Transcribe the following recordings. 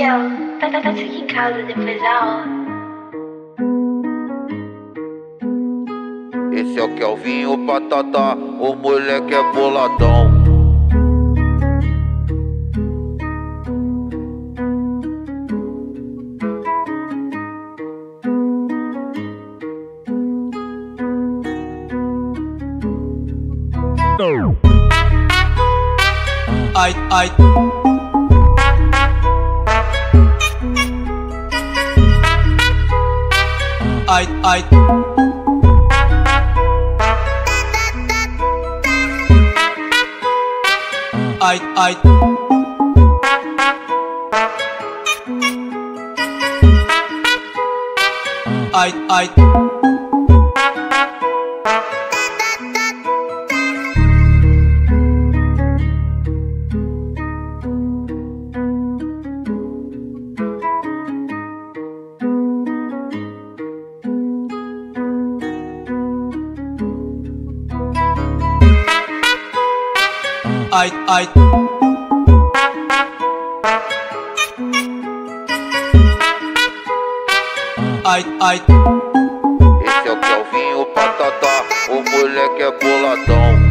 Michel, tá, tá, tá aqui em casa depois da aula. Esse é o Kelvinho Patata, o moleque é boladão. Ai, ai. Ai, ai. Ai, ai. Ai, ai. Ai, ai. Ai, ai. Esse é o Kelvinho Patata, o moleque é boladão.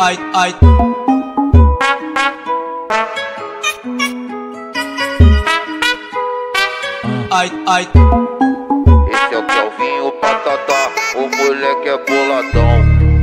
Ai, ai. Ai, ai. Esse é o Kelvinho Patata, o moleque é boladão.